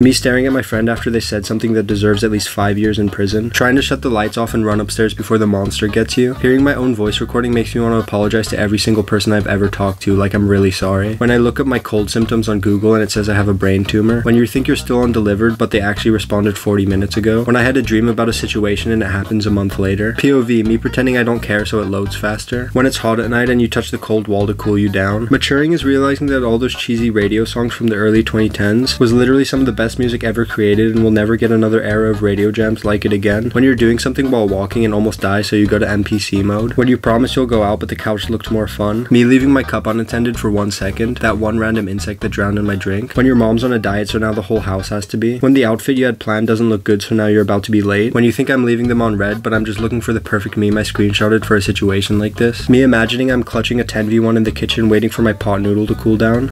Me staring at my friend after they said something that deserves at least 5 years in prison. Trying to shut the lights off and run upstairs before the monster gets you. Hearing my own voice recording makes me want to apologize to every single person I've ever talked to like I'm really sorry. When I look up my cold symptoms on Google and it says I have a brain tumor. When you think you're still undelivered but they actually responded 40 minutes ago. When I had a dream about a situation and it happens a month later. POV, me pretending I don't care so it loads faster. When it's hot at night and you touch the cold wall to cool you down. Maturing is realizing that all those cheesy radio songs from the early 2010s was literally some of the best music ever created and we'll never get another era of radio jams like it again. When you're doing something while walking and almost die so you go to NPC mode. When you promise you'll go out but the couch looked more fun. Me leaving my cup unattended for one second. That one random insect that drowned in my drink. When your mom's on a diet so now the whole house has to be. When the outfit you had planned doesn't look good so now you're about to be late. When you think I'm leaving them on red but I'm just looking for the perfect meme I screenshotted for a situation like this. Me imagining I'm clutching a 10v1 in the kitchen waiting for my pot noodle to cool down.